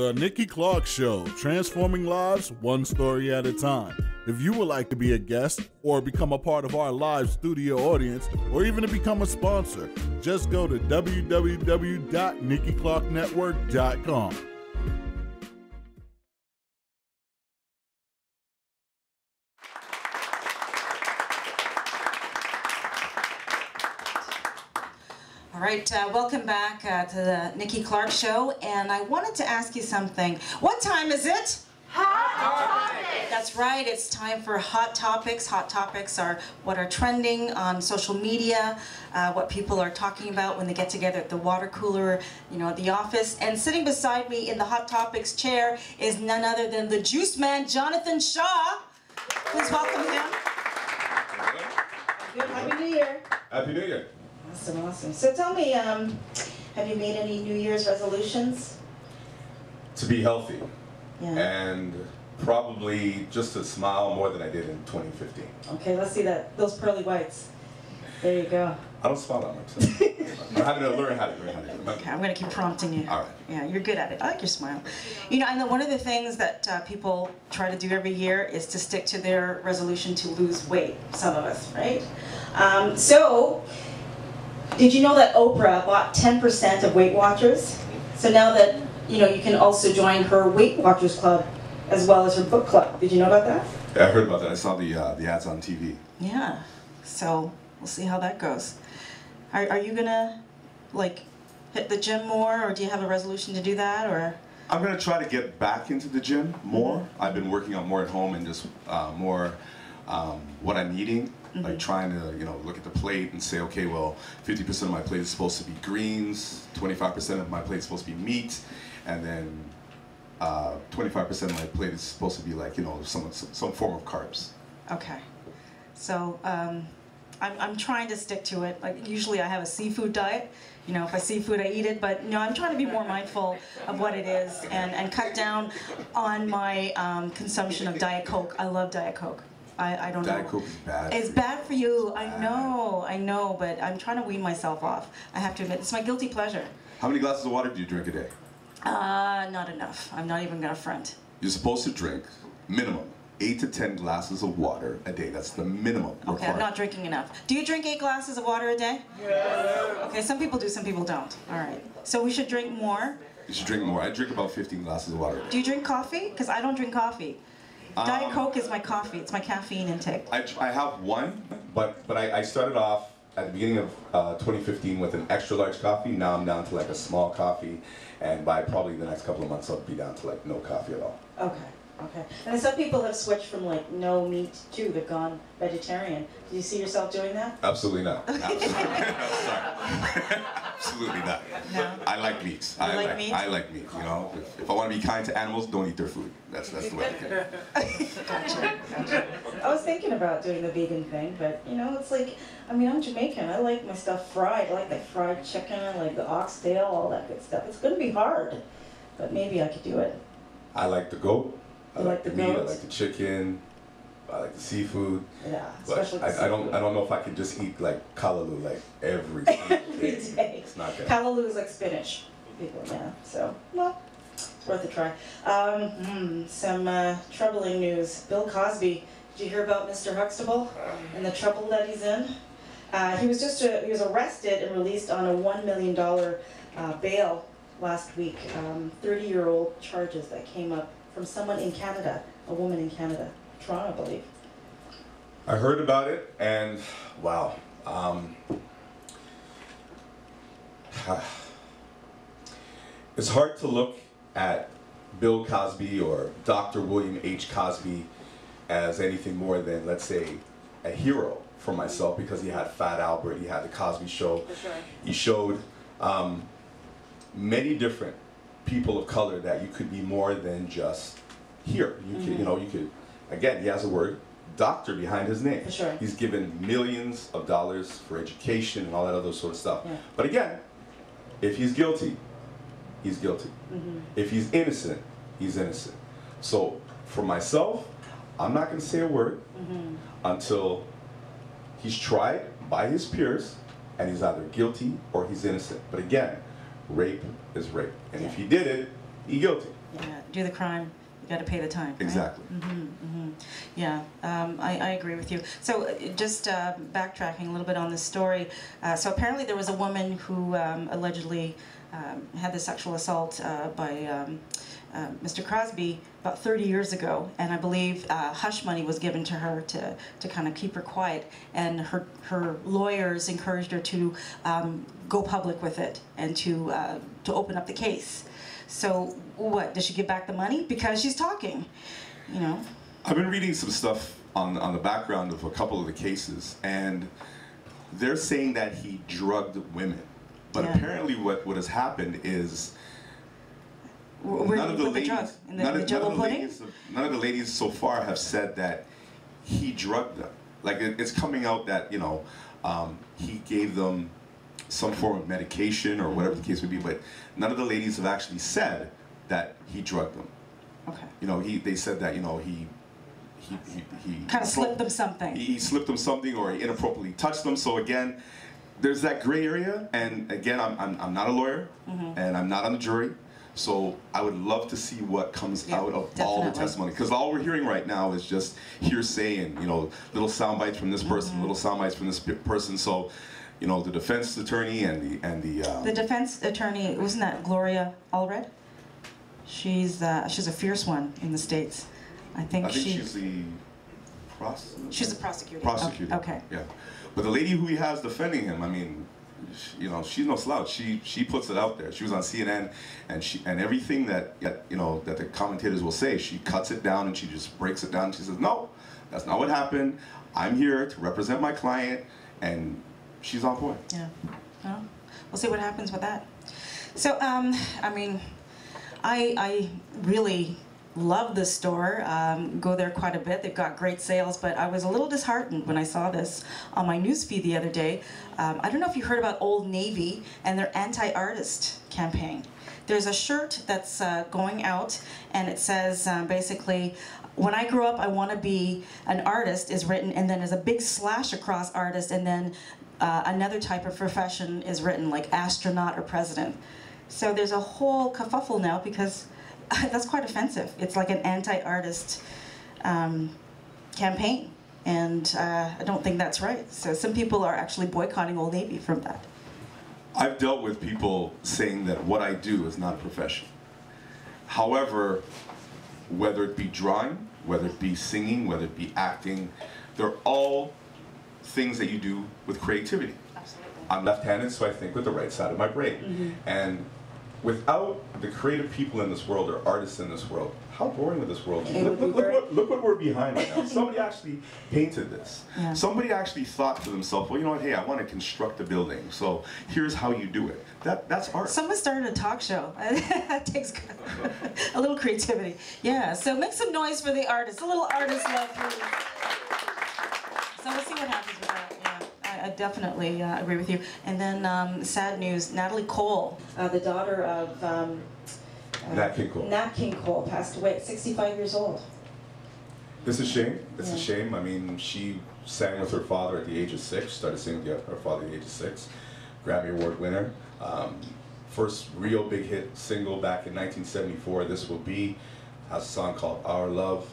The Nikki Clarke Show, transforming lives one story at a time. If you would like to be a guest or become a part of our live studio audience or even to become a sponsor, just go to www.nikkiClarkeNetwork.com. All right, uh, welcome back uh, to the Nikki Clarke Show, and I wanted to ask you something. What time is it? Hot Topics! That's right, it's time for Hot Topics. Hot Topics are what are trending on social media, uh, what people are talking about when they get together at the water cooler, you know, at the office. And sitting beside me in the Hot Topics chair is none other than the juice man, Jonathan Shaw. Please welcome him. Good, Happy New Year. Happy New Year. Awesome, awesome. So tell me, um, have you made any New Year's resolutions? To be healthy Yeah. and probably just to smile more than I did in 2015. Okay, let's see that. Those pearly whites. There you go. I don't smile that much. I'm having to learn how to learn how to do it. Okay, I'm gonna keep prompting you. All right. Yeah, you're good at it. I like your smile. You know, I know one of the things that uh, people try to do every year is to stick to their resolution to lose weight. Some of us, right? Um, so, did you know that Oprah bought 10% of Weight Watchers? So now that you know, you can also join her Weight Watchers Club as well as her book club. Did you know about that? Yeah, I heard about that. I saw the uh, the ads on TV. Yeah. So we'll see how that goes. Are, are you gonna like hit the gym more, or do you have a resolution to do that, or? I'm gonna try to get back into the gym more. I've been working on more at home and just uh, more um, what I'm eating. Like trying to, you know, look at the plate and say, okay, well, 50% of my plate is supposed to be greens, 25% of my plate is supposed to be meat, and then uh, 25% of my plate is supposed to be like, you know, some some, some form of carbs. Okay. So um, I'm, I'm trying to stick to it. Like usually I have a seafood diet. You know, if I see food, I eat it. But you know, I'm trying to be more mindful of what it is and, and cut down on my um, consumption of Diet Coke. I love Diet Coke. I, I don't Diet know. Coke is bad. It's for you. bad for you. I know. I know. But I'm trying to wean myself off. I have to admit, it's my guilty pleasure. How many glasses of water do you drink a day? Uh, not enough. I'm not even gonna front. You're supposed to drink minimum eight to ten glasses of water a day. That's the minimum Okay, I'm not drinking enough. Do you drink eight glasses of water a day? Yeah. Okay, some people do, some people don't. All right. So we should drink more. You should drink more. I drink about 15 glasses of water. Do you drink coffee? Because I don't drink coffee. Diet Um, Coke is my coffee. It's my caffeine intake. I, I have one, but but I, I started off at the beginning of uh, 2015 with an extra large coffee. Now I'm down to like a small coffee, and by probably the next couple of months I'll be down to like no coffee at all. Okay. Okay. And some people have switched from like no meat to they've gone vegetarian. Do you see yourself doing that? Absolutely not. Absolutely, Sorry. Absolutely not. No. I like meat. You I like meat? I like meat. You know, if, if I want to be kind to animals, don't eat their food. That's that's the way I look. Gotcha. gotcha. I was thinking about doing the vegan thing, but you know, it's like, I mean, I'm Jamaican. I like my stuff fried. I like the fried chicken, I like the oxtail, all that good stuff. It's gonna be hard, but maybe I could do it. I like the goat. I You like the meat. I like the chicken. I like the seafood. Yeah, But especially the I, I don't. I don't know if I could just eat like callaloo like every Every day. day. It's not gonna. Callaloo is like spinach. People, yeah. So, well, it's worth a try. Um, hmm, some uh, troubling news. Bill Cosby. Did you hear about Mr. Huxtable and the trouble that he's in? Uh, he was just uh he was arrested and released on a one million dollar uh, bail last week. Um, Thirty-year-old charges that came up from someone in Canada, a woman in Canada, Toronto, I believe. I heard about it and wow. Um, it's hard to look at Bill Cosby or Dr. William H. Cosby as anything more than, let's say, a hero for myself because he had Fat Albert, he had the Cosby Show, sure. he showed um, many different people of color that you could be more than just here. You could, you know, you could. Again, he has a word, doctor behind his name. For sure. He's given millions of dollars for education and all that other sort of stuff. Yeah. But again, if he's guilty, he's guilty. Mm-hmm. If he's innocent, he's innocent. So for myself, I'm not going to say a word mm-hmm. until he's tried by his peers and he's either guilty or he's innocent. But again, rape is rape. And if he did it, you're guilty. Yeah, do the crime, got to pay the time. right? Exactly. Yeah, um, I, I agree with you. So uh, just uh, backtracking a little bit on this story. Uh, so apparently there was a woman who um, allegedly um, had the sexual assault uh, by um, uh, Mr. Crosby about 30 years ago, and I believe uh, hush money was given to her to, to kind of keep her quiet, and her, her lawyers encouraged her to um, go public with it and to, uh, to open up the case. So what, does she give back the money? Because she's talking, you know? I've been reading some stuff on on the background of a couple of the cases, and they're saying that he drugged women. But Yeah. apparently, what, what has happened is Where none of the put the drug? ladies, the, none, of, none, of the ladies, none of the ladies so far have said that he drugged them. Like it, it's coming out that you know um, he gave them some form of medication or whatever the case would be, but none of the ladies have actually said that he drugged them. Okay. You know, he they said that you know he he he, he Kind of slipped them something. he, he slipped them something or he inappropriately touched them. So again, there's that gray area. And again, I'm, I'm, I'm not a lawyer Mm-hmm. and I'm not on the jury. So I would love to see what comes Yeah, out of all the testimony. Because all we're hearing right now is just hearsay and, you know, little sound bites from this person, Mm-hmm. little sound bites from this person. So, you know, the defense attorney and the, and the, um, The defense attorney wasn't that Gloria Allred? She's uh, she's a fierce one in the states. I think, I think she she's the pros- she's a prosecutor. prosecutor. Okay. Yeah, but the lady who he has defending him, I mean, she, you know, she's no slouch. She she puts it out there. She was on CNN, and she and everything that that, you know that the commentators will say, she cuts it down and she just breaks it down. She says, no, that's not what happened. I'm here to represent my client, and she's on point. Yeah. Well, we'll see what happens with that. So, um, I mean, I, I really love this store. Um, go there quite a bit. They've got great sales, but I was a little disheartened when I saw this on my newsfeed the other day. Um, I don't know if you heard about Old Navy and their anti-artist campaign. There's a shirt that's uh, going out, and it says um, basically, "When I grow up, I want to be an artist." Is written, and then there's a big slash across artist, and then uh, another type of profession is written, like astronaut or president. So there's a whole kerfuffle now because that's quite offensive. It's like an anti-artist um, campaign, and uh, I don't think that's right. So some people are actually boycotting Old Navy from that. I've dealt with people saying that what I do is not a profession. However, whether it be drawing, whether it be singing, whether it be acting, they're all things that you do with creativity. Absolutely. I'm left-handed, so I think with the right side of my brain. And without the creative people in this world or artists in this world, how boring would this world be? Look, look, look, what, look what we're behind right now. Somebody actually painted this. Yeah. Somebody actually thought to themselves, well, you know what, hey, I want to construct a building, so here's how you do it. That, that's art. Someone started a talk show. that takes a little creativity. Yeah. So make some noise for the artists. A little artist love. Please. So we'll see what happens with that. I, I definitely uh, agree with you. And then um, sad news: Natalie Cole, uh, the daughter of um, uh, Nat King Cole. Nat King Cole, passed away at 65 years old. It's a shame. It's Yeah. a shame. I mean, she sang with her father at the age of six. Started singing with her father at the age of six. Grammy Award winner. Um, first real big hit single back in 1974. This will be has a song called Our Love.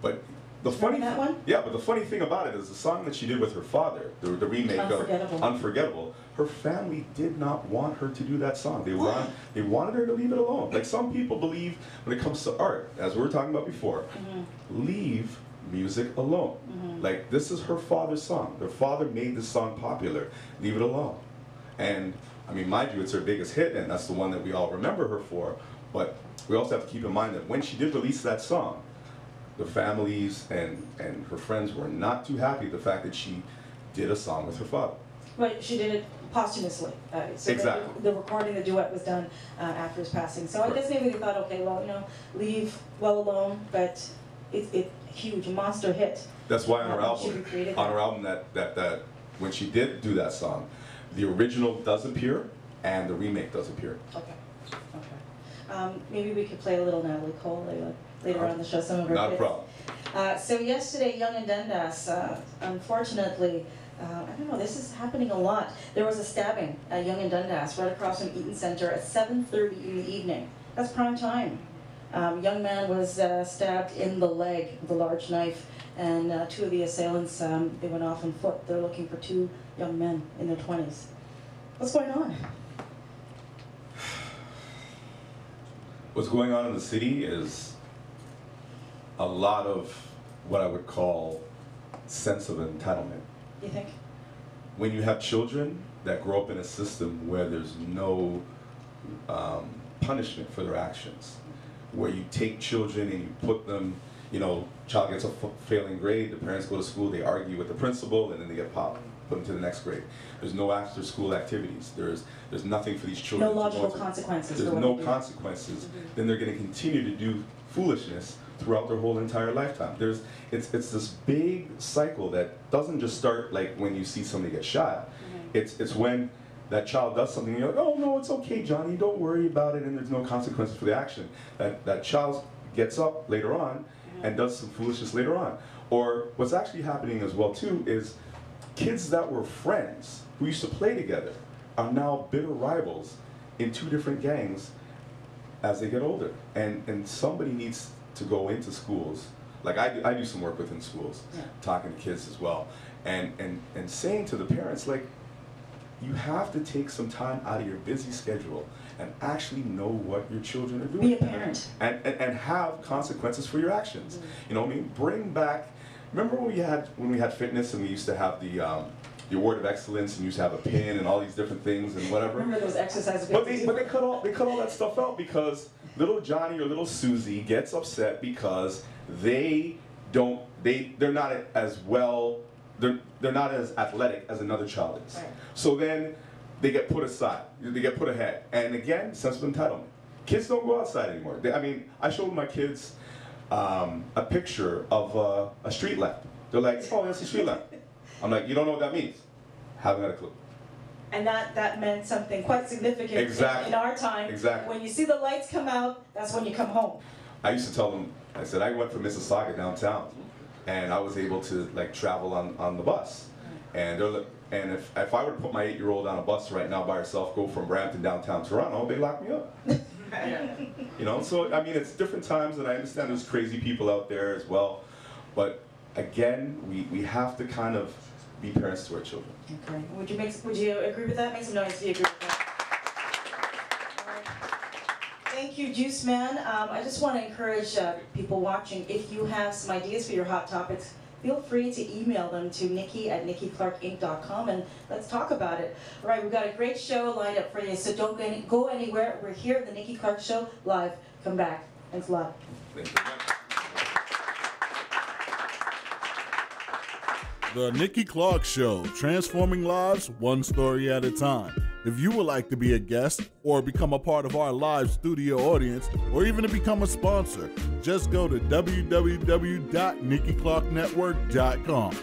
But the funny that one? yeah, but the funny thing about it is the song that she did with her father, the, the remake Unforgettable. of Unforgettable. Her family did not want her to do that song. They want they wanted her to leave it alone. Like some people believe when it comes to art, as we were talking about before, mm-hmm. leave music alone. Mm-hmm. Like this is her father's song. Their father made this song popular. Leave it alone. And I mean, mind you, it's her biggest hit, and that's the one that we all remember her for. But we also have to keep in mind that when she did release that song, the families and, and her friends were not too happy the fact that she did a song with her father. Right, she did it posthumously. Uh, so Exactly. The, the recording, the duet was done uh, after his passing. So I guess maybe they thought, okay, well, you know, leave well alone, but it's it huge, monster hit. That's why on her album, on that. her album that, that, that when she did do that song, the original does appear and the remake does appear. Okay, okay. Um, maybe we could play a little Natalie Cole later, later on the show, some of her Not a problem. Uh, so yesterday, Yonge and Dundas, uh, unfortunately, uh, I don't know, this is happening a lot. There was a stabbing at Yonge and Dundas right across from Eaton Center at 7.30 in the evening. That's prime time. Um, young man was uh, stabbed in the leg with a large knife, and uh, two of the assailants um, they went off on foot. They're looking for two young men in their twenties. What's going on? What's going on in the city is a lot of what I would call sense of entitlement. You think? When you have children that grow up in a system where there's no um, punishment for their actions, where you take children and you put them, you know, child gets a f- failing grade, the parents go to school, they argue with the principal, and then they get popped, put them to the next grade. There's no after school activities. There's there's nothing for these children. No logical consequences. There's no consequences. Then they're going to continue to do foolishness throughout their whole entire lifetime. There's it's it's this big cycle that doesn't just start like when you see somebody get shot. It's it's when that child does something and you're like, oh no, it's okay, Johnny, don't worry about it, and there's no consequences for the action. That that child gets up later on and does some foolishness later on. Or what's actually happening as well too is kids that were friends who used to play together are now bitter rivals in two different gangs as they get older. And and somebody needs to go into schools. Like I do, I do some work within schools, Yeah. talking to kids as well, and and and saying to the parents like, you have to take some time out of your busy schedule and actually know what your children are doing. Be a parent. And, and, and have consequences for your actions. You know what I mean? Bring back, remember when we had, when we had fitness and we used to have the, um, the award of excellence and you used to have a pin and all these different things and whatever? Remember those exercises? But they, but they cut all they cut all that stuff out because little Johnny or little Susie gets upset because they don't they they're not as well they're they're not as athletic as another child is. Right. So then they get put aside. They get put ahead. And again, sense of entitlement. Kids don't go outside anymore. They, I mean, I showed my kids um, a picture of uh, a street lamp. They're like, "Oh, that's a street lamp." I'm like, "You don't know what that means?" Haven't got a clue. And that, that meant something quite significant in- Exactly. in our time. Exactly. When you see the lights come out, that's when you come home. I used to tell them, I said, I went from Mississauga downtown, and I was able to like travel on, on the bus. And they're, li- and if, if I were to put my eight-year-old on a bus right now by herself, go from Brampton downtown Toronto, they lock me up. You know, so I mean, it's different times, and I understand there's crazy people out there as well. But again, we, we have to kind of be parents to our children. Okay. Would you make, would you agree with that? Make some noise if you agree with that. All right. Thank you, Juice Man. Um, I just want to encourage uh, people watching, if you have some ideas for your hot topics, feel free to email them to nikki at nikkiclarkinc.com and let's talk about it. All right, we've got a great show lined up for you, so don't go any- go anywhere. We're here at the Nikki Clarke Show live. Come back. Thanks a lot. Thank you very much. The Nikki Clarke Show, transforming lives one story at a time. If you would like to be a guest or become a part of our live studio audience or even to become a sponsor, just go to www.nikkiclarkenetwork.com.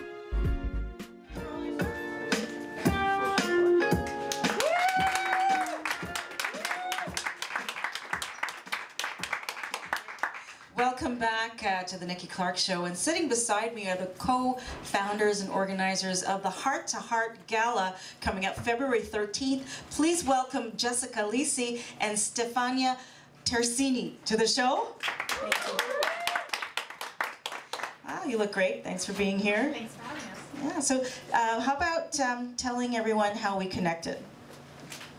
Welcome back uh, to the Nikki Clarke Show. And sitting beside me are the co-founders and organizers of the Heart to Heart Gala coming up February 13th. Please welcome Jessica Lisi and Stefania Tersigni to the show. Thank you. Wow, you look great. Thanks for being here. Thanks for having us. Yeah. So, uh, how about um, telling everyone how we connected?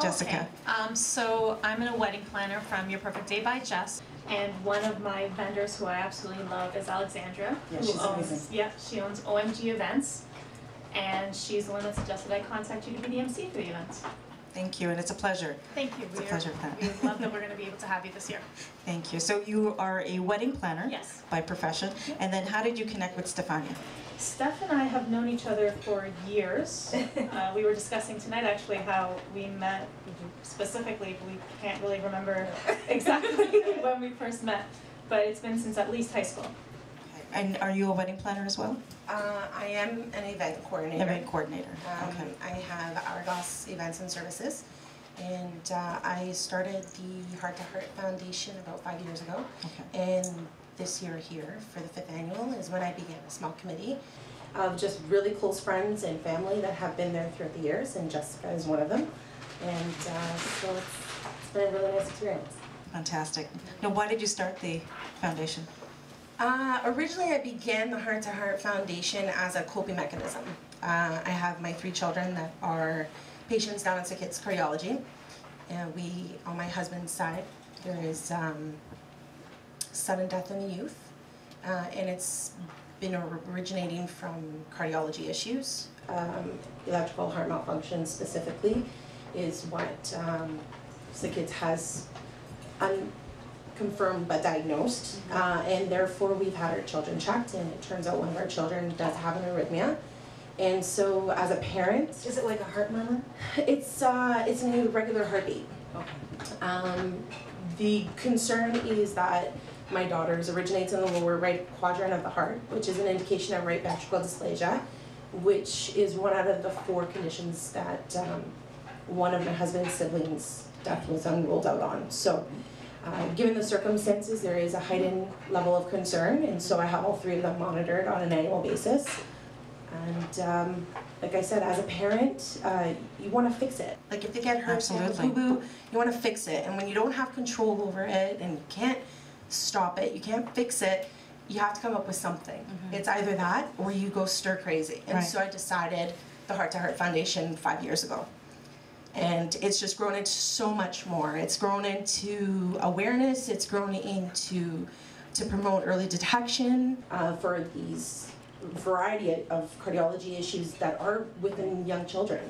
Jessica. Okay. Um, so I'm a wedding planner from Your Perfect Day by Jess, and one of my vendors who I absolutely love is Alexandra, Yeah, who she's owns amazing. yeah she owns OMG Events, and she's the one that suggested I contact you to be the MC for the event. Thank you, and it's a pleasure. Thank you. It's a pleasure, Pat. We love that we're going to be able to have you this year. Thank you. So you are a wedding planner Yes. by profession, and then how did you connect with Stefania? Steph and I have known each other for years. uh, we were discussing tonight actually how we met specifically. We can't really remember exactly when we first met, but it's been since at least high school. And are you a wedding planner as well? Uh, I am an event coordinator. Event coordinator. Um, Okay. I have Argos Events and Services, and uh, I started the Heart to Heart Foundation about five years ago. Okay. And this year here for the fifth annual is when I began a small committee of just really close friends and family that have been there throughout the years, and Jessica is one of them. And uh, so it's, it's been a really nice experience. Fantastic. Now, why did you start the foundation? Uh, originally, I began the Heart to Heart Foundation as a coping mechanism. Uh, I have my three children that are patients down at Sick Kids Cardiology. And we, on my husband's side, there is um, sudden death in the youth. Uh, and it's been originating from cardiology issues. Um, electrical heart malfunction specifically is what um, Kids has unconfirmed but diagnosed. Uh, and therefore, we've had our children checked, and it turns out one of our children does have an arrhythmia. And so, as a parent, Is it like a heart murmur? it's uh, it's an irregular heartbeat. Okay. Um, the concern is that my daughter's originates in the lower right quadrant of the heart, which is an indication of right ventricle dysplasia, which is one out of the four conditions that um, one of my husband's siblings' death was unruled out on. So, uh, given the circumstances, there is a heightened level of concern, and so I have all three of them monitored on an annual basis. And um, like I said, as a parent, uh, you want to fix it. Like if they get hurt, they have a Absolutely. boo-boo, you want to fix it. And when you don't have control over it and you can't stop it, you can't fix it, you have to come up with something. It's either that or you go stir crazy. And Right. so I decided the Heart to Heart Foundation five years ago. And it's just grown into so much more. It's grown into awareness. It's grown into to promote early detection uh, for these variety of cardiology issues that are within young children.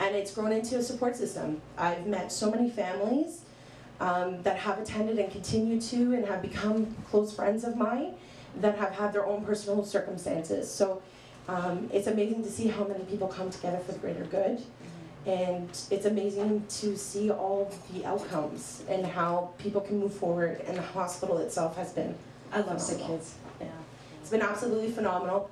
And it's grown into a support system. I've met so many families um, that have attended and continue to and have become close friends of mine that have had their own personal circumstances. So um, it's amazing to see how many people come together for the greater good. And it's amazing to see all the outcomes and how people can move forward, and the hospital itself has been I love sick kids. yeah, it's been absolutely phenomenal.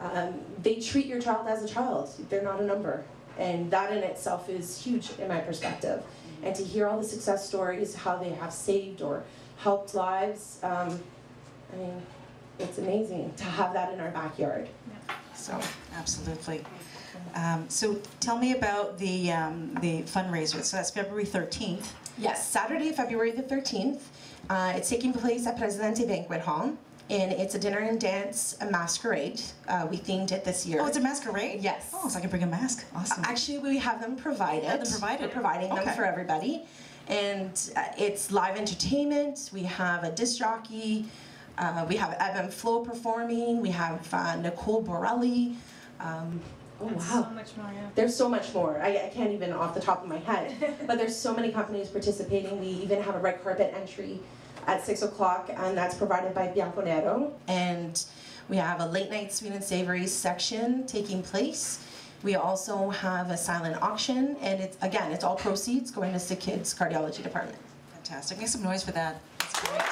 Um, they treat your child as a child. They're not a number, and that in itself is huge in my perspective. And to hear all the success stories, how they have saved or helped lives, um, I mean, it's amazing to have that in our backyard. So. Absolutely. Um, so tell me about the um, the fundraiser. So that's February 13th. Yes, Saturday, February the 13th. Uh, it's taking place at Presidente Banquet Hall, and it's a dinner and dance a masquerade. Uh, we themed it this year. Oh, it's a masquerade? Yes. Oh, so I can bring a mask. Awesome. Actually, we have them provided. have them provided? We're providing them for everybody. And uh, it's live entertainment. We have a disc jockey. Uh, we have Evan Flo performing. We have uh, Nicole Borelli. Um, oh, wow. So much more, yeah. There's so much more. I, I can't even off the top of my head. but there's so many companies participating. We even have a red carpet entry at six o'clock, and that's provided by Bianconero. And we have a late night sweet and savory section taking place. We also have a silent auction, and it's again, it's all proceeds going to Sick Kids Cardiology Department. Fantastic. Make some noise for that. That's great.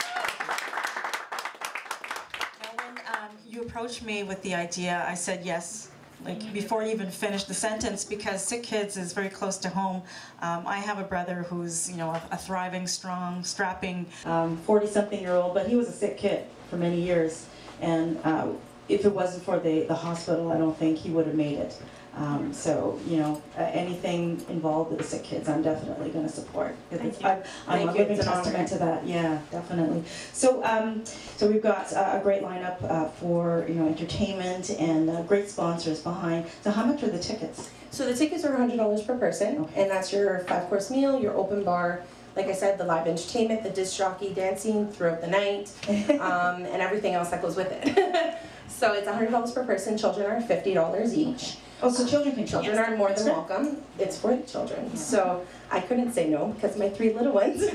Now, when um, you approached me with the idea, I said yes. Like before you even finish the sentence, because Sick Kids is very close to home. Um, I have a brother who's, you know, a, a thriving, strong, strapping Um, 40 something year old, but he was a sick kid for many years. And uh, if it wasn't for the, the hospital, I don't think he would have made it. Um, so, you know, uh, anything involved with the sick kids, I'm definitely going to support. Thank it's- I'm Thank a living testament to that. Yeah, definitely. So, um, so we've got uh, a great lineup uh, for you know entertainment and uh, great sponsors behind. So, how much are the tickets? So the tickets are hundred dollars per person, Okay. and that's your five course meal, your open bar. Like I said, the live entertainment, the disc jockey dancing throughout the night, um, and everything else that goes with it. so it's hundred dollars per person. Children are fifty dollars each. Oh, so children can Children Yes. are more than welcome. It's for the children. So I couldn't say no because my three little ones.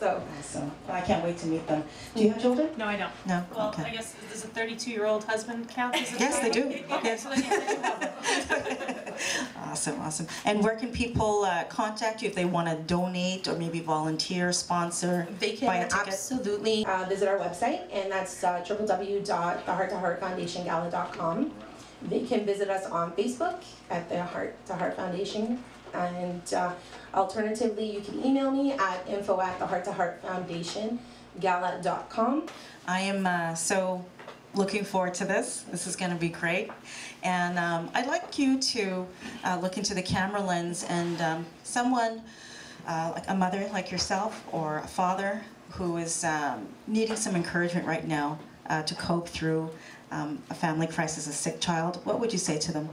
so Awesome. I can't wait to meet them. Do you have children? No, I don't. No? Well, Okay. I guess, does a 32-year-old husband count as a Yes, they do. Okay, Yes. so yes, I do have one. Awesome, awesome. And where can people uh, contact you if they want to donate or maybe volunteer, sponsor? they can Buy a ticket? absolutely uh, visit our website, and that's uh, www.thehearttoheartfoundationgala.com. They can visit us on Facebook at the Heart to Heart Foundation, and uh, alternatively, you can email me at info at the Heart to Heart Foundation gala.com. I am uh, so looking forward to this. This is going to be great. And um, I'd like you to uh, look into the camera lens and um, someone uh, like a mother like yourself or a father who is um, needing some encouragement right now uh, to cope through um, a family crisis, a sick child, what would you say to them?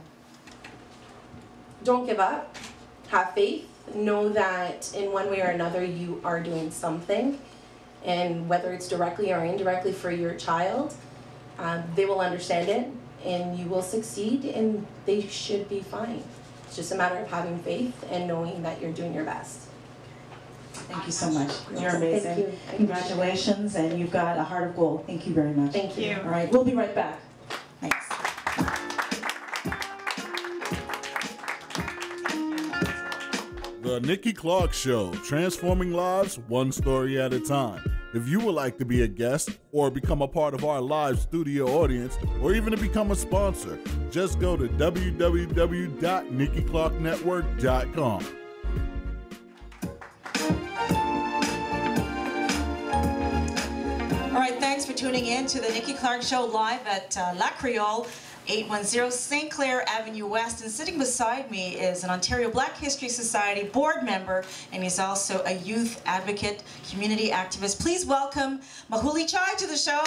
Don't give up. Have faith. Know that in one way or another you are doing something. And whether it's directly or indirectly for your child, um, they will understand it and you will succeed and they should be fine. It's just a matter of having faith and knowing that you're doing your best. Thank you so much. You're Thank amazing. you. Congratulations, and you've got a heart of gold. Thank you very much. Thank you. All right, we'll be right back. Thanks. The Nikki Clarke Show, transforming lives one story at a time. If you would like to be a guest or become a part of our live studio audience or even to become a sponsor, just go to www.nikkiClarkeNetwork.com. All right, thanks for tuning in to the Nikki Clark Show live at uh, La Creole, 810 St. Clair Avenue West. And sitting beside me is an Ontario Black History Society board member, and he's also a youth advocate, community activist. Please welcome Mawuli Chai to the show.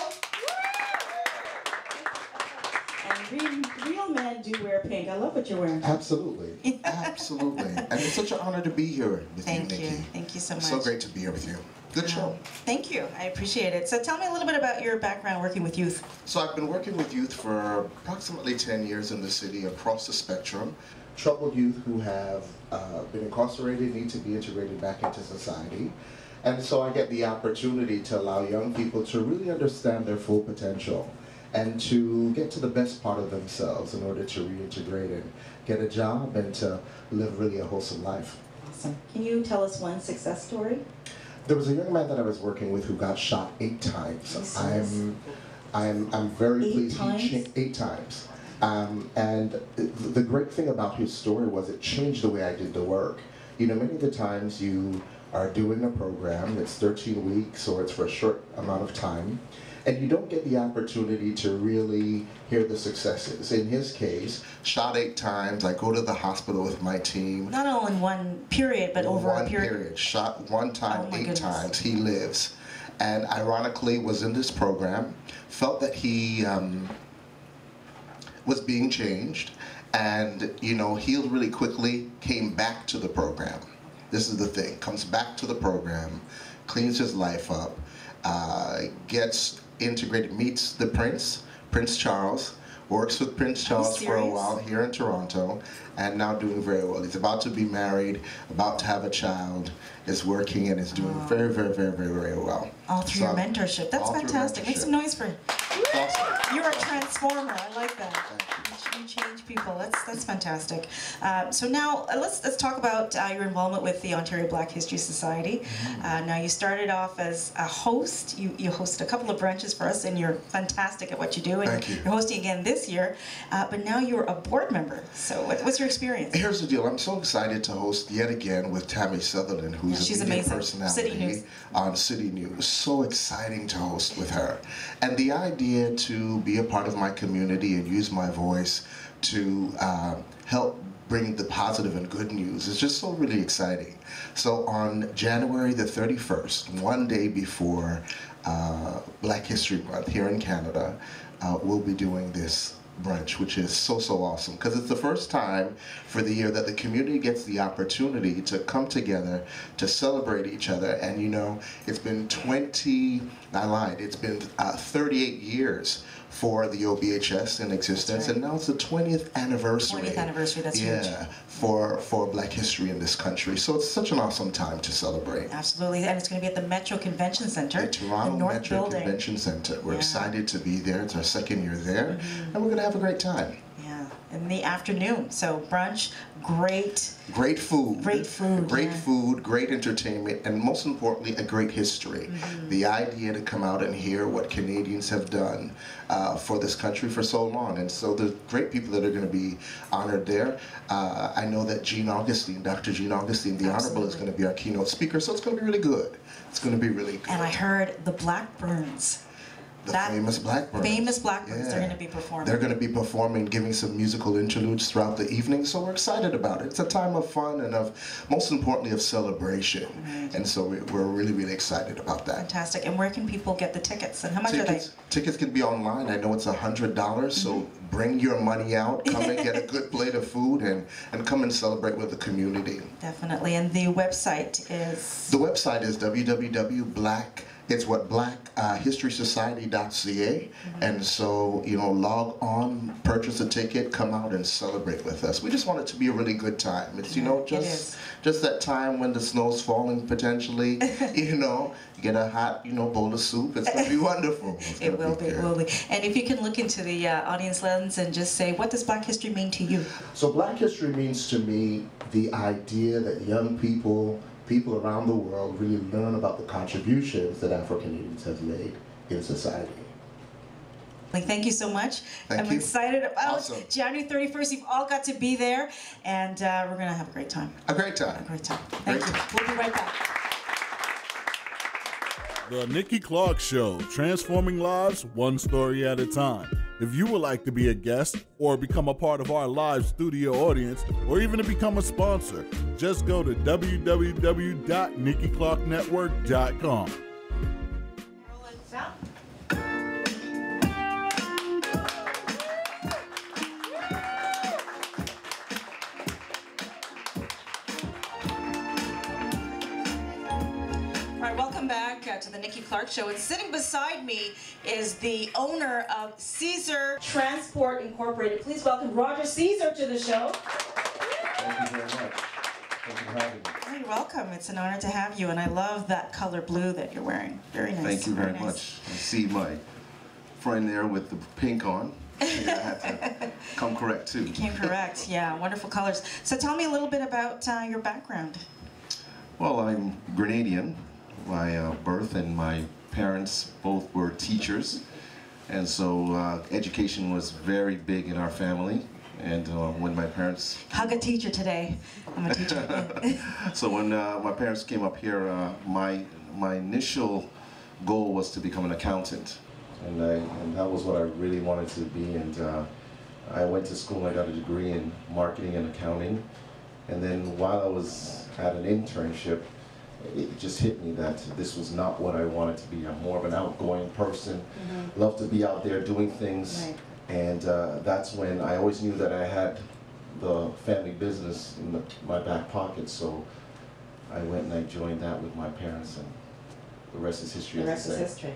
And real, real men do wear pink. I love what you're wearing. Absolutely. Absolutely. And it's such an honor to be here with Thank you, you. Nikki. Thank you so much. So great to be here with you. Good show. Thank you. I appreciate it. So tell me a little bit about your background working with youth. So I've been working with youth for approximately 10 years in the city across the spectrum. Troubled youth who have uh, been incarcerated need to be integrated back into society. And so I get the opportunity to allow young people to really understand their full potential and to get to the best part of themselves in order to reintegrate and get a job and to live really a wholesome life. Awesome. Can you tell us one success story? There was a young man that I was working with who got shot eight times. I'm, I'm, I'm very Eight pleased times? he eight times. Um, and the great thing about his story was it changed the way I did the work. You know, many of the times you are doing a program, it's 13 weeks or it's for a short amount of time, and you don't get the opportunity to really hear the successes. In his case, shot eight times, I go to the hospital with my team. Not all in one period, but over one a period. Shot one time, Oh eight goodness. times. He lives, and ironically was in this program. Felt that he um, was being changed, and you know healed really quickly. Came back to the program. This is the thing. Comes back to the program, cleans his life up, uh, gets integrated, meets the prince, Prince Charles. Works with Prince Charles for a while here in Toronto and now doing very well. He's about to be married, about to have a child, is working and is doing very, very, very, very, very well. All through So, your mentorship. That's fantastic. Make some noise for him. Awesome. You're a transformer. I like that. You change people. That's that's fantastic. Uh, so now uh, let's let's talk about uh, your involvement with the Ontario Black History Society. Mm-hmm. Uh, now you started off as a host. You you hosted a couple of branches for us, and you're fantastic at what you do. And Thank you. You're hosting again this year. Uh, but now you're a board member. So what, what's your experience? Here's the deal. I'm so excited to host yet again with Tammy Sutherland, who's Yeah, she's a media amazing. personality City News. on City News. So exciting to host with her. And the idea to be a part of my community and use my voice to uh, help bring the positive and good news is just so really exciting. So on January the 31st, one day before uh, Black History Month here in Canada, uh, we'll be doing this brunch, which is so, so awesome because it's the first time for the year that the community gets the opportunity to come together to celebrate each other. And you know, it's been 20, I lied, it's been uh, 38 years for the OBHS in existence, right. and now it's the 20th anniversary. 20th anniversary, that's huge. yeah, for for Black history in this country. So it's such an awesome time to celebrate. Absolutely, and it's going to be at the Metro Convention Center, The Toronto North Metro Building. Convention Center. We're Yeah. excited to be there. It's our second year there, mm-hmm. and we're gonna have a great time. In the afternoon. So brunch, great. Great food. Great food, Great yeah. food, great entertainment, and most importantly, a great history. Mm-hmm. The idea to come out and hear what Canadians have done uh, for this country for so long. And so the great people that are going to be honored there. Uh, I know that Jean Augustine, Dr. Jean Augustine, the Honorable, is going to be our keynote speaker, so it's going to be really good. It's going to be really good. And I heard the Blackburns The That famous Blackburns. Famous Blackburns are going to be performing. They're going to be performing, giving some musical interludes throughout the evening. So we're excited about it. It's a time of fun and of, most importantly, of celebration. Right. And so we- we're really, really excited about that. Fantastic. And where can people get the tickets? And how much Tickets, tickets can be online. I know it's a hundred dollars, so mm-hmm. bring your money out. Come and get a good plate of food, and and come and celebrate with the community. Definitely. And the website is. The website is www.black. It's what blackhistorysociety.ca, and so you know, log on, purchase a ticket, come out and celebrate with us. We just want it to be a really good time. It's you know just just that time when the snow's falling potentially. you know, get a hot you know bowl of soup. It's gonna be wonderful. It will be, it will be. And if you can look into the uh, audience lens and just say, what does Black History mean to you? So Black History means to me the idea that young people, people around the world, really learn about the contributions that African Canadians have made in society. Like, thank you so much. Thank I'm you. excited about Awesome. January 31st. You've all got to be there, and uh, we're going to have a great time. A great time. A great time. Thank Great you. We'll be right back. The Nikki Clarke Show, transforming lives one story at a time. If you would like to be a guest or become a part of our live studio audience or even to become a sponsor, just go to www.nikkiclarkenetwork.com. Clarke Show. And sitting beside me is the owner of Caesar Transport Incorporated. Please welcome Roger Caesar to the show. Thank you very much. Thank you for having me. Oh, you're welcome. It's an honor to have you, and I love that color blue that you're wearing. Very nice. Thank you very nice. much. I see my friend there with the pink on. I had to come correct too. Came correct. Yeah, wonderful colors. So tell me a little bit about uh, your background. Well, I'm Grenadian by uh, birth, and my parents both were teachers, and so uh, education was very big in our family. And uh, when my parents, Hug a teacher today. I'm a teacher. so when uh, my parents came up here, uh, my my initial goal was to become an accountant, and I and that was what I really wanted to be. And uh, I went to school. and I got a degree in marketing and accounting, and then while I was at an internship, it just hit me that this was not what I wanted to be. I'm more of an outgoing person, love to be out there doing things, Right. and uh, that's when I always knew that I had the family business in the, my back pocket. So I went and I joined that with my parents, and the rest is history. The rest is history.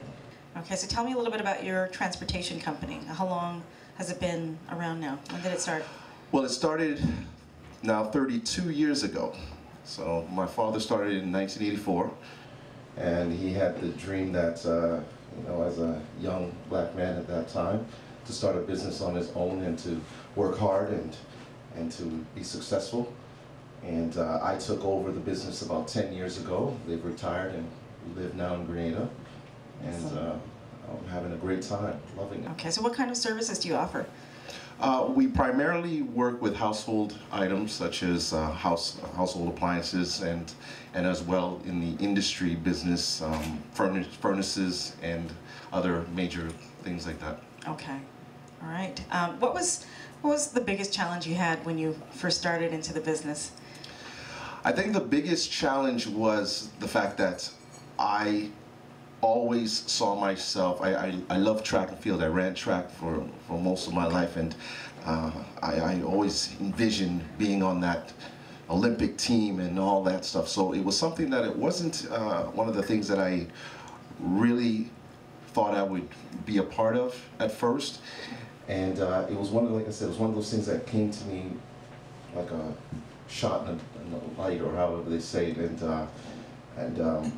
okay, so tell me a little bit about your transportation company. How long has it been around now? When did it start? Well, it started now 32 years ago. So my father started in 1984, and he had the dream that, uh, you know, as a young black man at that time, to start a business on his own and to work hard and and to be successful. And uh, I took over the business about 10 years ago. They've retired, and we live now in Grenada, and uh, I'm having a great time, loving it. Okay, so what kind of services do you offer? Uh, we primarily work with household items such as uh, house household appliances and and as well in the industry business, um, furnace, furnaces and other major things like that. Okay, all right. Um, what was what was the biggest challenge you had when you first started into the business? I think the biggest challenge was the fact that I always saw myself. I, I, I love track and field. I ran track for, for most of my life, and uh, I, I always envisioned being on that Olympic team and all that stuff. So it was something that it wasn't uh, one of the things that I really thought I would be a part of at first. And uh, it was one of, like I said, it was one of those things that came to me like a shot in the, light, or however they say it. And uh, and um,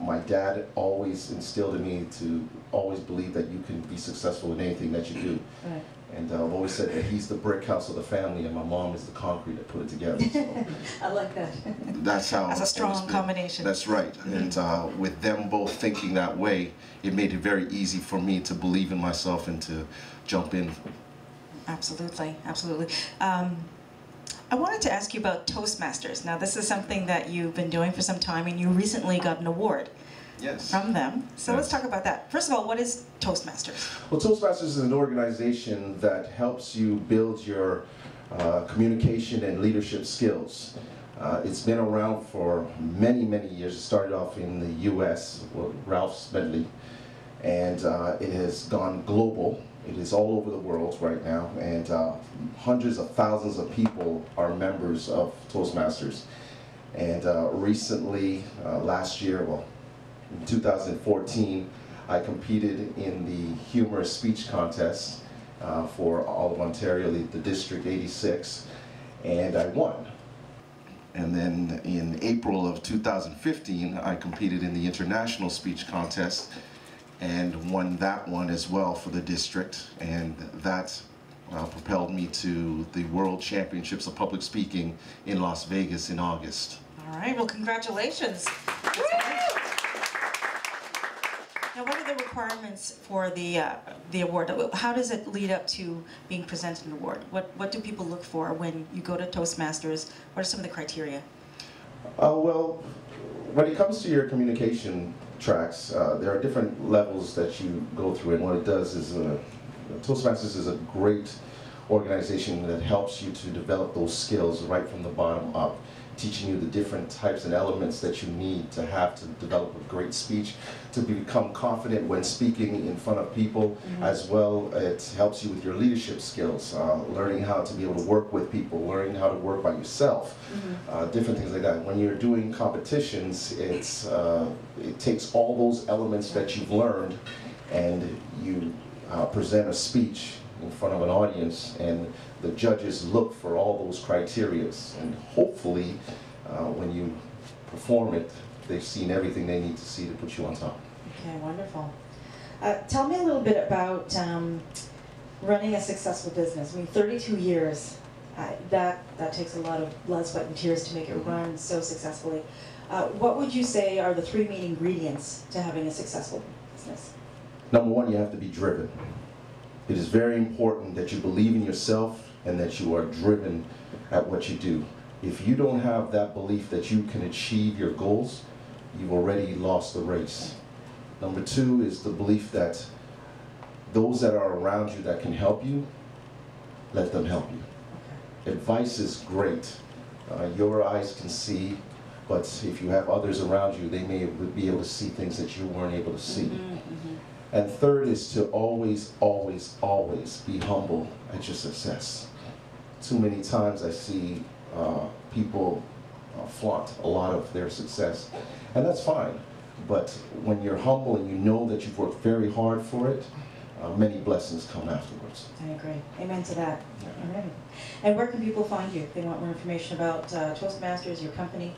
my dad always instilled in me to always believe that you can be successful in anything that you do. Right. And uh, I've always said that he's the brick house of the family, and my mom is the concrete that put it together. So I like that. that's how. That's a strong combination. That's right. And uh, with them both thinking that way, it made it very easy for me to believe in myself and to jump in. Absolutely, absolutely. Um, I wanted to ask you about Toastmasters. Now, this is something that you've been doing for some time, and you recently got an award. Yes. from them. So let's talk about that. First of all, what is Toastmasters? Well, Toastmasters is an organization that helps you build your uh, communication and leadership skills. Uh, it's been around for many, many years. It started off in the U.S. with Ralph Smedley, and uh, it has gone global. It is all over the world right now, and uh, hundreds of thousands of people are members of Toastmasters. And uh, recently, uh, last year, well, in 2014, I competed in the humorous speech contest uh, for all of Ontario, the, the District 86, and I won. And then in April of 2015, I competed in the international speech contest and won that one as well for the district. And that uh, propelled me to the World Championships of Public Speaking in Las Vegas in August. All right, well, congratulations. Now, what are the requirements for the, uh, the award? How does it lead up to being presented an award? What, what do people look for when you go to Toastmasters? What are some of the criteria? Uh, well, when it comes to your communication tracks, uh, there are different levels that you go through, and what it does is, uh, Toastmasters is a great organization that helps you to develop those skills right from the bottom up, teaching you the different types and elements that you need to have to develop a great speech, to become confident when speaking in front of people, as well it helps you with your leadership skills, uh, learning how to be able to work with people, learning how to work by yourself, uh, different things like that. When you're doing competitions, it's, uh, it takes all those elements that you've learned and you uh, present a speech in front of an audience and the judges look for all those criterias and hopefully uh, when you perform it they've seen everything they need to see to put you on top Okay, wonderful. Uh, tell me a little bit about um, running a successful business. I mean, 32 years. Uh, that that takes a lot of blood, sweat, and tears to make it run so successfully. Uh, what would you say are the three main ingredients to having a successful business? number one you have to be driven it is very important that you believe in yourself and that you are driven at what you do if you don't have that belief that you can achieve your goals you've already lost the race number two is the belief that those that are around you that can help you let them help you advice is great. Uh, your eyes can see, but if you have others around you, they may be able to see things that you weren't able to see. And third is to always, always, always be humble at your success. Too many times I see uh, people uh, flaunt a lot of their success, and that's fine. But when you're humble and you know that you've worked very hard for it, uh, many blessings come afterwards. I agree. Amen to that. All right. And where can people find you if they want more information about uh, Toastmasters, your company?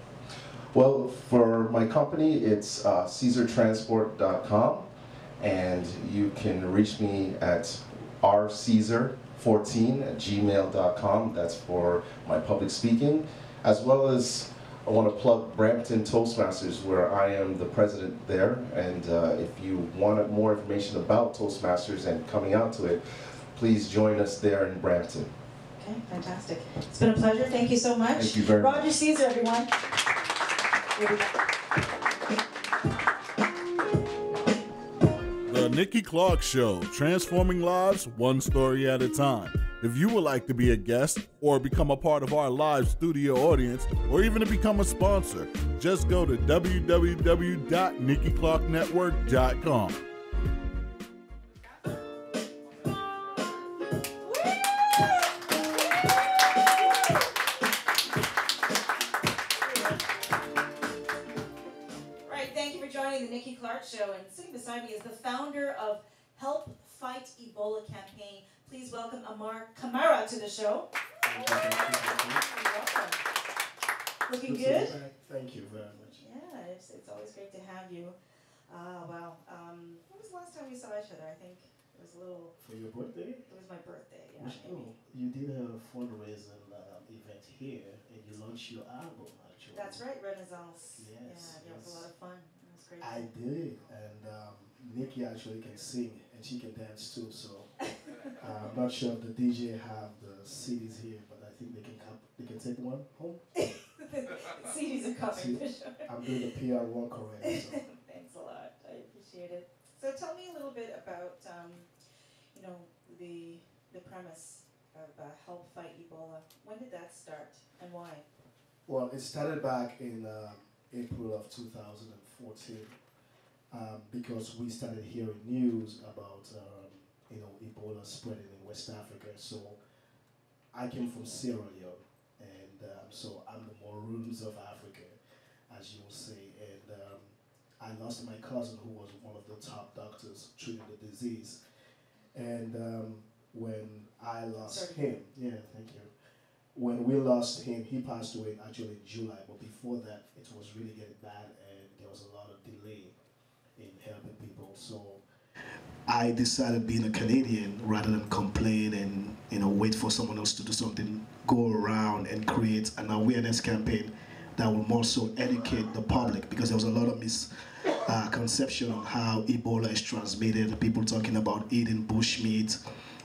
Well, for my company, it's uh, CaesarTransport.com, and you can reach me at rcaesar14 at gmail.com. That's for my public speaking, as well as I want to plug Brampton Toastmasters, where I am the president there. And uh, if you want more information about Toastmasters and coming out to it, please join us there in Brampton. Okay, fantastic. It's been a pleasure. Thank you so much. Thank you very much. Roger Caesar, everyone. Nikki Clarke Show, transforming lives one story at a time. If you would like to be a guest or become a part of our live studio audience or even to become a sponsor, just go to www.nikkiClarkeNetwork.com. Right, thank you for joining the Clarke Show. And beside me is the founder of Help Fight Ebola campaign. Please welcome Ammar Kamara to the show. Welcome. Looking good? Thank you very much. Yeah, it's, it's always great to have you. Ah, wow. Um, when was the last time we saw each other? I think it was a little, For your birthday, it was my birthday. Yeah, which, oh, you did a fundraising uh, event here and you launched your album actually. That's right, Renaissance. Yes, Yeah, that was a lot of fun. I did, and um, Nikki actually can sing and she can dance too. So uh, I'm not sure if the DJ have the CDs here, but I think they can come, they can take one home. CDs are coming for sure. I'm doing the PR work already. So. Thanks a lot. I appreciate it. So tell me a little bit about, um, you know, the the premise of uh, help fight Ebola. When did that start and why? Well, it started back in uh, April of 2014 um, because we started hearing news about um, you know Ebola spreading in West Africa. So I came from Sierra Leone, and um, so I'm the Maroons of Africa, as you will say. And um, I lost my cousin, who was one of the top doctors treating the disease. And um, when I lost Sorry. him, yeah, thank you. When we lost him, he passed away actually in July. But before that, it was really getting bad, and there was a lot of delay in helping people. So I decided being a Canadian rather than complain and you know wait for someone else to do something, go around and create an awareness campaign that will more so educate the public because there was a lot of misconception on how Ebola is transmitted. People talking about eating bushmeat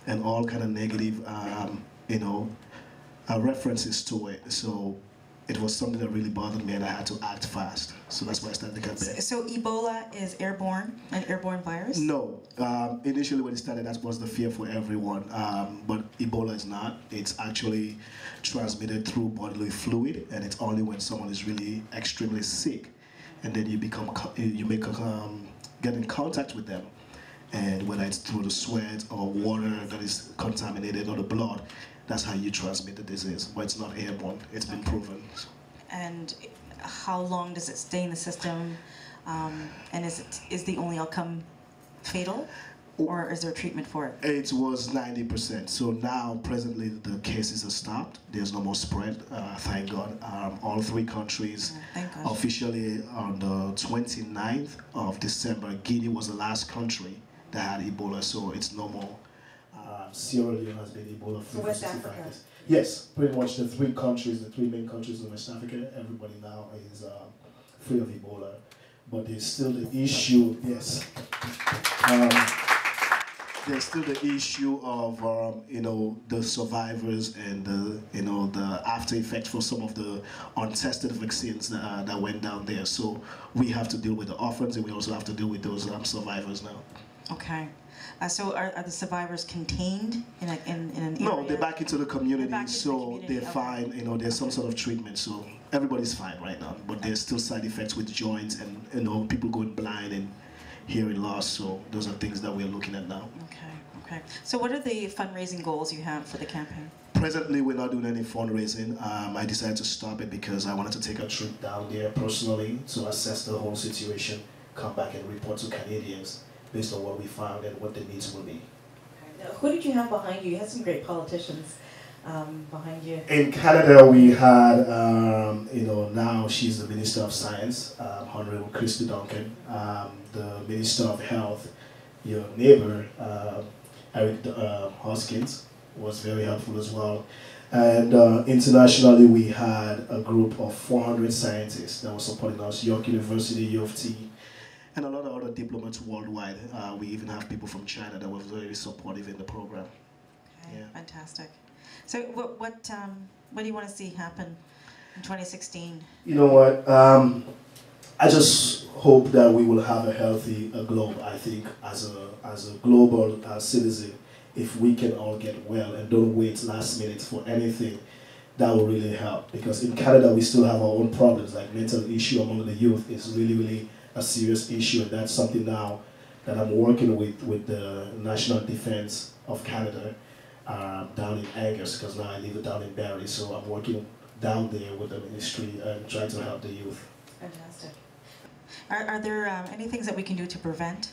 and all kind of negative, um, you know, uh, references to it. So it was something that really bothered me, and I had to act fast. So that's why I started the campaign. So Ebola is airborne, an airborne virus? No. Um, initially, when it started, that was the fear for everyone. Um, but Ebola is not. It's actually transmitted through bodily fluid, and it's only when someone is really extremely sick, and then you become you make um, get in contact with them, and whether it's through the sweat or water that is contaminated or the blood, that's how you transmit the disease. But it's not airborne. It's been proven. And how long does it stay in the system? Um, and is it is the only outcome fatal, or is there a treatment for it? It was 90%. So now, presently, the cases are stopped. There's no more spread, uh, thank God. Um, all three countries Thank officially on the 29th of December, Guinea was the last country that had Ebola, so it's no more. Uh, Sierra Leone has been Ebola free So for West 65 Africa? Yes, pretty much the three countries, the three main countries in West Africa, everybody now is uh, free of Ebola. But there's still the issue, yes. Um, there's still the issue of um, you know the survivors and the you know the after effects for some of the untested vaccines that, uh, that went down there. So we have to deal with the orphans and we also have to deal with those um, survivors now. Okay. Uh, so are, are the survivors contained in, a, in, in an No, they're back into the community, back into the so community, they're okay. fine. You know, there's some sort of treatment, so everybody's fine right now. But there's still side effects with joints and you know people going blind and hearing loss. So those are things that we're looking at now. Okay, okay. So what are the fundraising goals you have for the campaign? Presently, we're not doing any fundraising. Um, I decided to stop it because I wanted to take a trip down there personally to assess the whole situation, come back and report to Canadians based on what we found and what the needs will be. Now, who did you have behind you? You had some great politicians um, behind you. In Canada, we had, um, you know, now she's the Minister of Science, um, Honorable Kirsty Duncan, um, the Minister of Health, your neighbor, uh, Eric uh, Hoskins, was very helpful as well. And uh, internationally, we had a group of 400 scientists that were supporting us, York University, U of T, and a lot of other diplomats worldwide. Uh, we even have people from China that were very supportive in the program. Okay, Yeah. fantastic. So what, what, um, what do you want to see happen in 2016? You know what? Um, I just hope that we will have a healthy uh, globe. I think as a as a global uh, citizen, if we can all get well and don't wait last minute for anything, that will really help. Because in Canada, we still have our own problems. Like mental issue among the youth is really really a serious issue, and that's something now that I'm working with with the National Defense of Canada uh, down in Angus, because now I live down in Barrie, so I'm working down there with the ministry and trying to help the youth. Fantastic. Are, are there um, any things that we can do to prevent?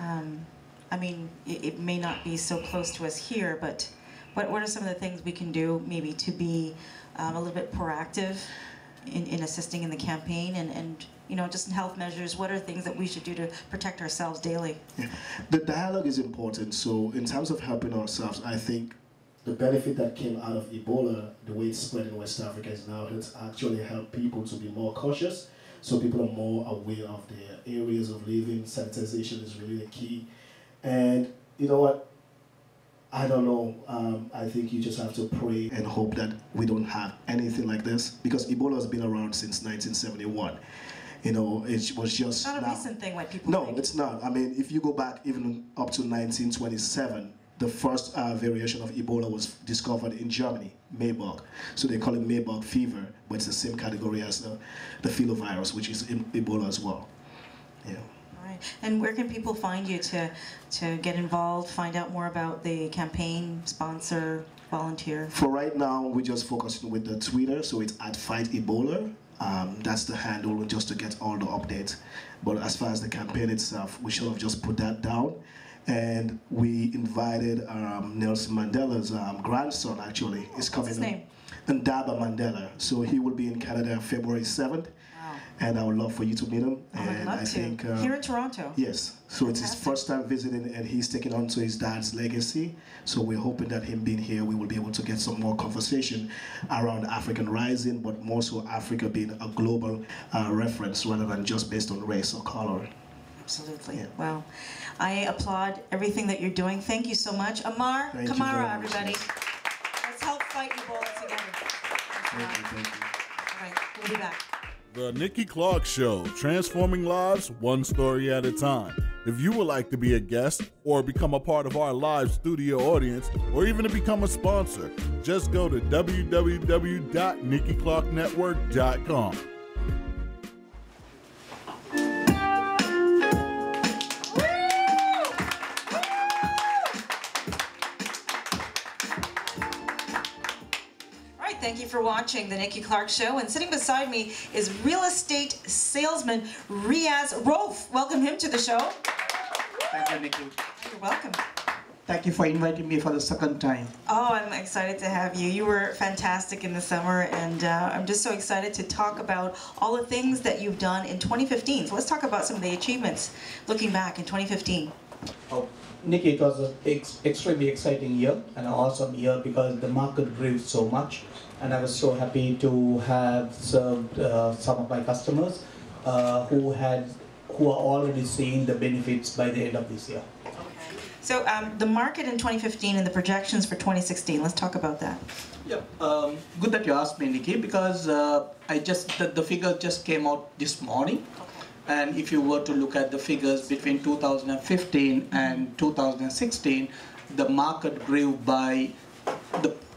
Um, I mean, it, it may not be so close to us here, but what, what are some of the things we can do maybe to be um, a little bit proactive in, in assisting in the campaign and, and you know just in health measures? What are things that we should do to protect ourselves daily? The dialogue is important. So, in terms of helping ourselves, I think the benefit that came out of Ebola, the way it's spread in West Africa, is now it's actually helped people to be more cautious. So people are more aware of their areas of living. Sanitization is really the key. And you know what? I don't know. Um, I think you just have to pray and hope that we don't have anything like this because Ebola has been around since 1971. You know, it was just It's not a now- recent thing, what people No, think. it's not. I mean, if you go back even up to 1927, the first uh, variation of Ebola was discovered in Germany, Marburg. So they call it Marburg fever, but it's the same category as the, the filovirus, which is Ebola as well. Yeah. All right. And where can people find you to, to get involved, find out more about the campaign, sponsor, volunteer? For right now, we're just focusing with the Twitter, so it's at Fight Ebola. Um, that's the handle just to get all the updates. But as far as the campaign itself, we should have just put that down. And we invited um, Nelson Mandela's um, grandson, actually. is coming What's his name? Ndaba Mandela. So he will be in Canada February 7th. And I would love for you to meet him. I would and love I to. think uh, Here in Toronto? Yes. So it's his first time visiting, and he's taking on to his dad's legacy. So we're hoping that him being here, we will be able to get some more conversation around African rising, but more so Africa being a global uh, reference rather than just based on race or color. Absolutely. Yeah. Well, I applaud everything that you're doing. Thank you so much. Ammar, Thank Kamara, everybody. Let's help fight Ebola together. Thank you, thank you. All right, we'll be back. The Nikki Clarke Show, transforming lives one story at a time. If you would like to be a guest or become a part of our live studio audience or even to become a sponsor, just go to www.nikkiclarkenetwork.com. for watching the Nikki Clarke Show. And sitting beside me is real estate salesman Riyaz Rauf. Welcome him to the show. Thank you, Nikki. You're welcome. Thank you for inviting me for the second time. Oh, I'm excited to have you. You were fantastic in the summer, and uh, I'm just so excited to talk about all the things that you've done in 2015. So let's talk about some of the achievements looking back in 2015. Oh, Nikki, it was an ex- extremely exciting year and an awesome year because the market grew so much, and I was so happy to have served uh, some of my customers uh, who had who are already seeing the benefits by the end of this year. Okay. So um, the market in 2015 and the projections for 2016. Let's talk about that. Yeah, um, good that you asked me, Nikki, because uh, I just the, the figure just came out this morning, and if you were to look at the figures between 2015 and 2016, the market grew by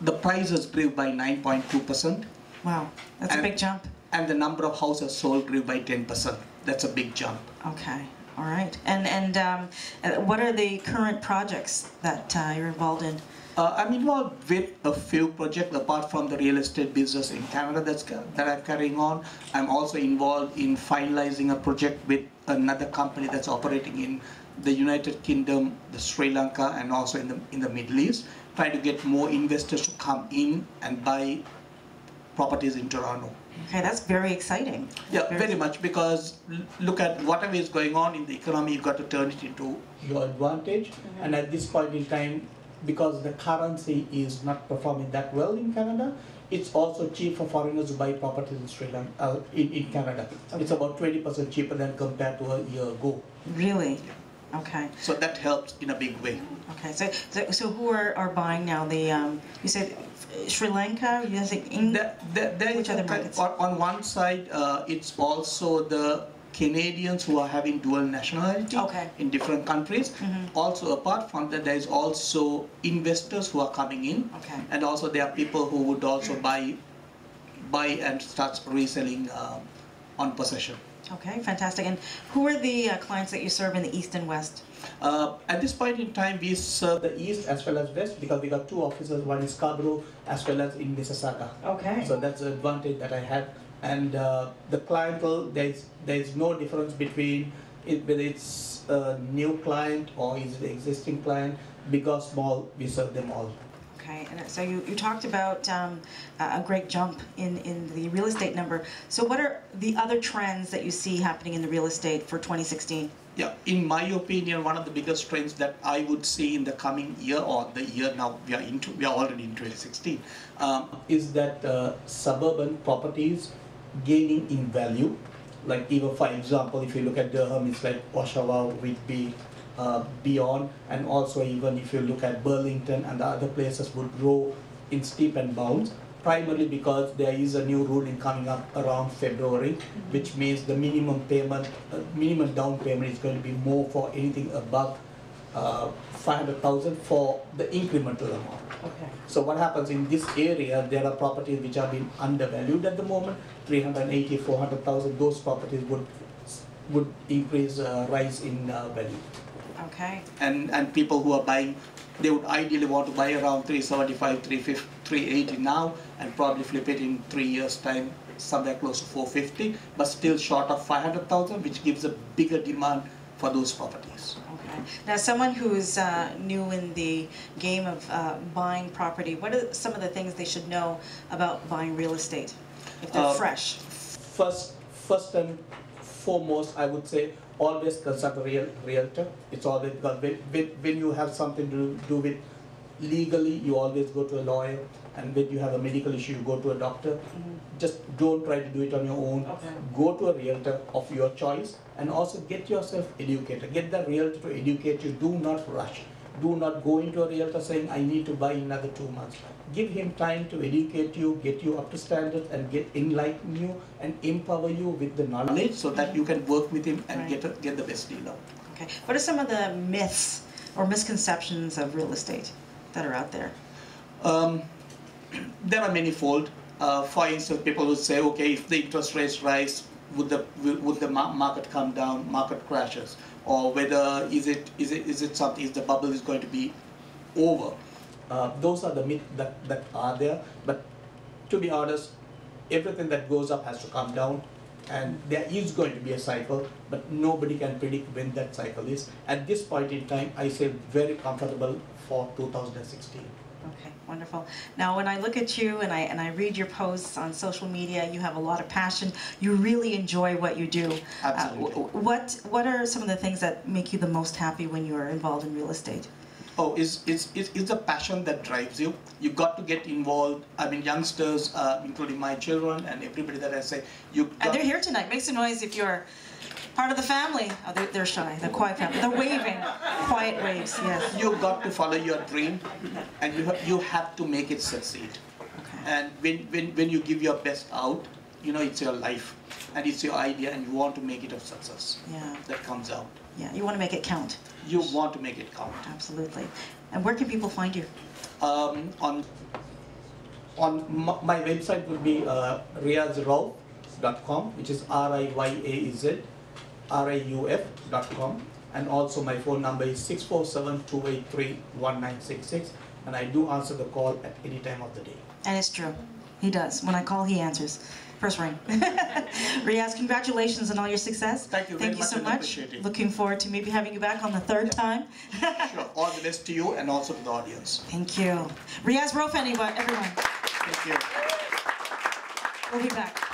the prices grew by 9.2 percent, Wow, that's a big jump. and the number of houses sold grew by 10 percent. That's a big jump. Okay, all right. And and um, uh, what are the current projects that uh, you're involved in? Uh, I'm involved with a few projects apart from the real estate business in Canada that's that I'm carrying on. I'm also involved in finalizing a project with another company that's operating in the United Kingdom, the Sri Lanka, and also in the in the Middle East, trying to get more investors to come in and buy properties in Toronto. Okay, that's very exciting. Yeah, very much because look at whatever is going on in the economy, you've got to turn it into your advantage. And at this point in time, because the currency is not performing that well in Canada, it's also cheap for foreigners to buy properties in Sri Lanka, uh, in, in Canada. It's about 20% cheaper than compared to a year ago. Really? Okay. So that helps in a big way. Okay. So so, so who are, are buying now? The um, you said uh, Sri Lanka. You said England. There, there, there Which other markets? On, on one side, uh, it's also the Canadians who are having dual nationality Okay. in different countries. Also, apart from that, there is also investors who are coming in, Okay. and also there are people who would also buy, buy and start reselling um, on possession. Okay, fantastic. And who are the uh, clients that you serve in the East and West? Uh, at this point in time, we serve the east as well as west because we got two offices. One is Scarborough as well as in Mississauga. Okay. So that's the advantage that I have. And uh, the clientele, there is there is no difference between it, whether it's a new client or is it an existing client, big or small, we serve them all. Okay, and so you, you talked about um, a great jump in, in the real estate number. So what are the other trends that you see happening in the real estate for 2016? Yeah, in my opinion, one of the biggest trends that I would see in the coming year or the year now we are into, we are already in 2016, um, is that uh, suburban properties gaining in value. Like even for example, if you look at Durham, it's like Oshawa, Whitby, uh, beyond, and also even if you look at Burlington and the other places would grow in steep and bounds. primarily because there is a new ruling coming up around February, which means the minimum payment, uh, minimum down payment is going to be more for anything above uh, 500,000 for the incremental amount. Okay. So what happens in this area, there are properties which are being undervalued at the moment, 380, 400,000, those properties would, would increase, uh, rise in uh, value. Okay. And, and people who are buying, they would ideally want to buy around 375, 350, 380 now, and probably flip it in three years' time, somewhere close to 450, but still short of 500,000, which gives a bigger demand for those properties. Okay. Now, someone who's uh, new in the game of uh, buying property, what are some of the things they should know about buying real estate if they're Uh, fresh? First, first and foremost, I would say always consult a real realtor. It's always because when, when, when you have something to do with legally, you always go to a lawyer, and when you have a medical issue, you go to a doctor. Mm-hmm. Just don't try to do it on your own. Okay. Go to a realtor of your choice, and also get yourself educated. Get the realtor to educate you. Do not rush. Do not go into a realtor saying, I need to buy another two months. Give him time to educate you, get you up to standard, and get enlighten you and empower you with the knowledge so that you can work with him and Right. get, a, get the best deal out. Okay. What are some of the myths or misconceptions of real estate that are out there? Um, there are many fold. Uh, for instance, people would say, okay, if the interest rates rise, would the would the market come down? Market crashes, or whether is it is it is it something? Is the bubble is going to be over? Uh, those are the myths that that are there. But to be honest, everything that goes up has to come down. And there is going to be a cycle, but nobody can predict when that cycle is. At this point in time, I say very comfortable for 2016. Okay, wonderful. Now, when I look at you and I and I read your posts on social media, you have a lot of passion. You really enjoy what you do. Uh, Absolutely. wh- what What are some of the things that make you the most happy when you are involved in real estate? Oh, it's, it's, it's, it's a passion that drives you. You got to get involved. I mean, youngsters, uh, including my children and everybody that I say, you And they're here tonight. Make some noise if you're part of the family. Oh, they're, they're shy. They're quiet family. They're waving. Quiet waves. Yes. you got to follow your dream, and you have, you have to make it succeed. Okay. And when, when, when you give your best out, you know it's your life, and it's your idea, and you want to make it a success. Yeah. That comes out. Yeah. You want to make it count. You want to make it count. Absolutely. And where can people find you? um, on on my website would be uh, riyazrauf.com, which is R I Y A E Z R I U F.com, and also my phone number is 647-283-1966, and I do answer the call at any time of the day. And it's true. He does. When I call, he answers. First ring. Riyaz, congratulations on all your success. Thank you very Thank you so and much. Looking forward to maybe having you back on the third time. Sure. All the best to you and also to the audience. Thank you. Riyaz Rauf, anyone, everyone. Thank you. We'll be back.